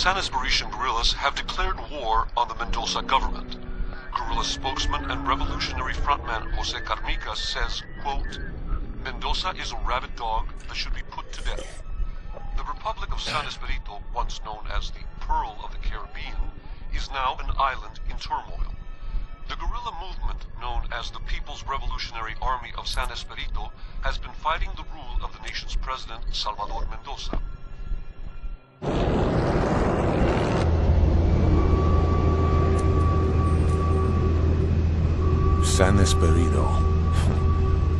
San Esperitian guerrillas have declared war on the Mendoza government. Guerrilla spokesman and revolutionary frontman Jose Carmica says, quote, Mendoza is a rabid dog that should be put to death. The Republic of San Esperito, once known as the Pearl of the Caribbean, is now an island in turmoil. The guerrilla movement, known as the People's Revolutionary Army of San Esperito, has been fighting the rule of the nation's president, Salvador Mendoza. San Esperito.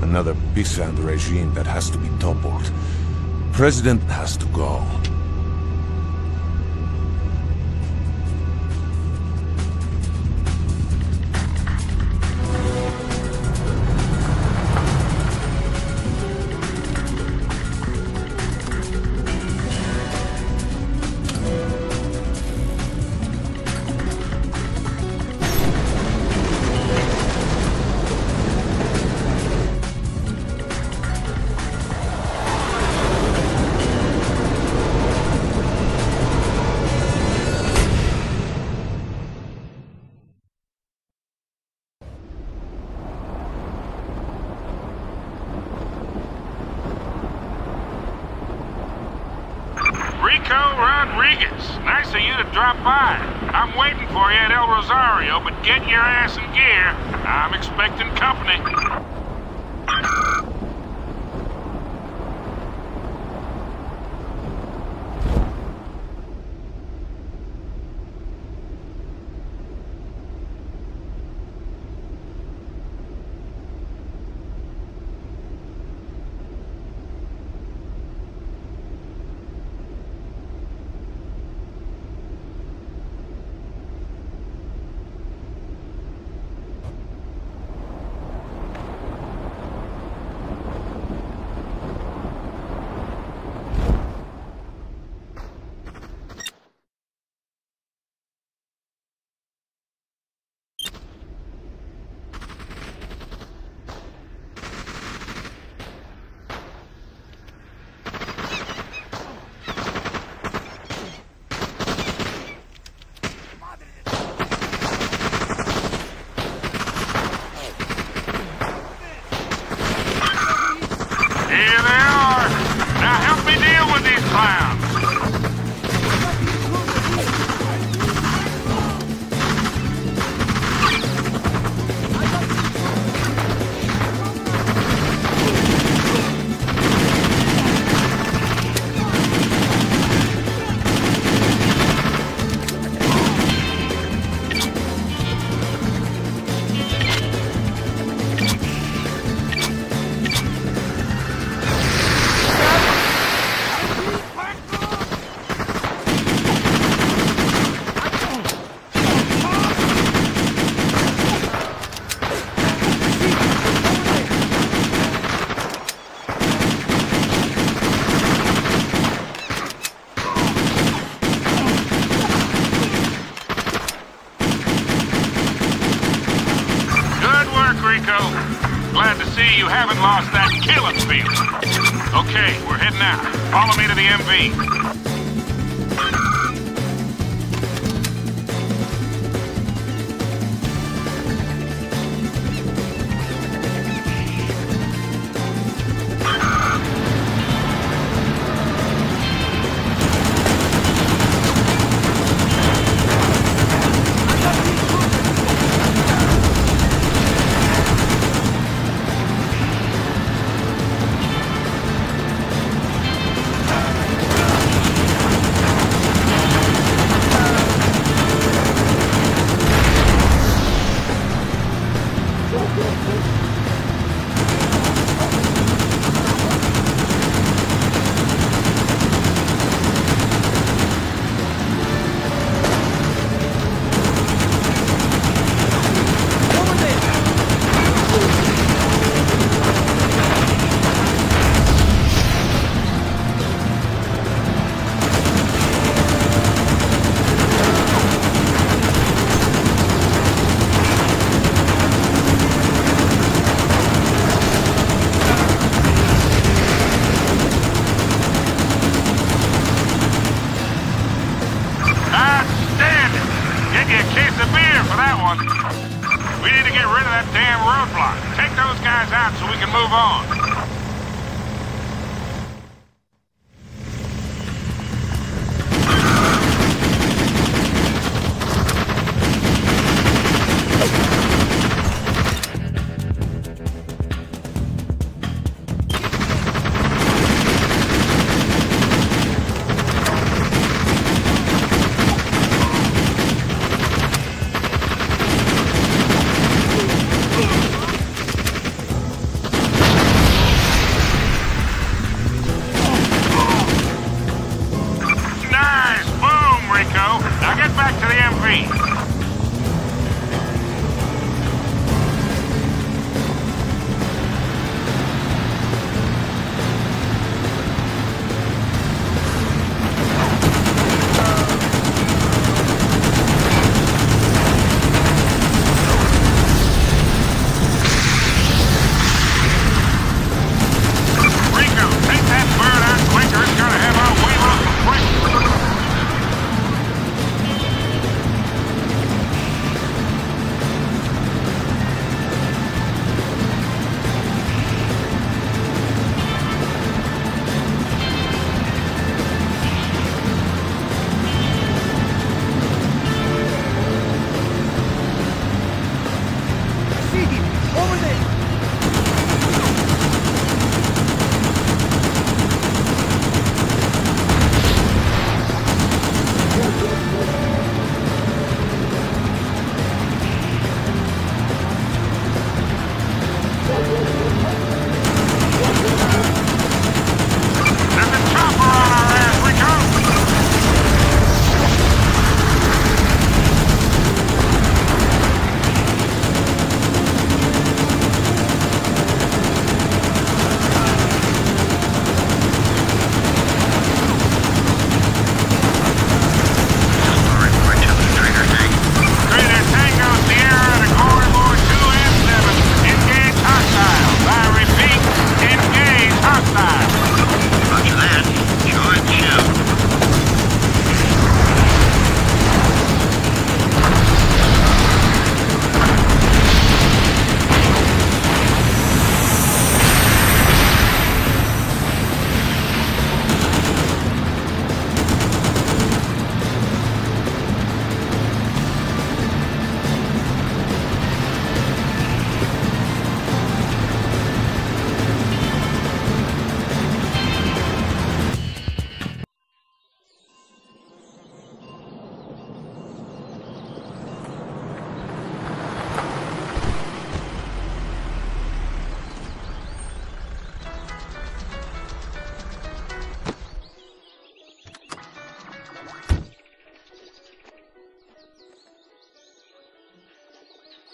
Another peasant regime that has to be toppled. President has to go. Rodriguez, nice of you to drop by. I'm waiting for you at El Rosario, but get your ass in gear. I'm expecting company. Rico. Glad to see you haven't lost that killing feeling. Okay, we're heading out. Follow me to the MV. Out so we can move on.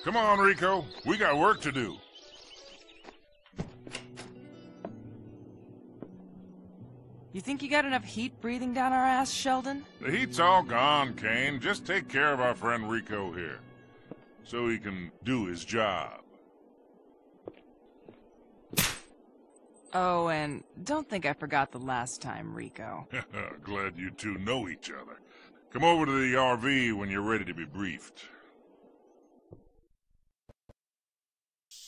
Come on, Rico. We got work to do. You think you got enough heat breathing down our ass, Sheldon? The heat's all gone, Kane. Just take care of our friend Rico here. So he can do his job. Oh, and don't think I forgot the last time, Rico. Glad you two know each other. Come over to the RV when you're ready to be briefed.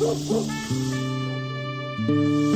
Thank you.